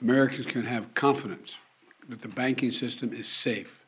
Americans can have confidence that the banking system is safe.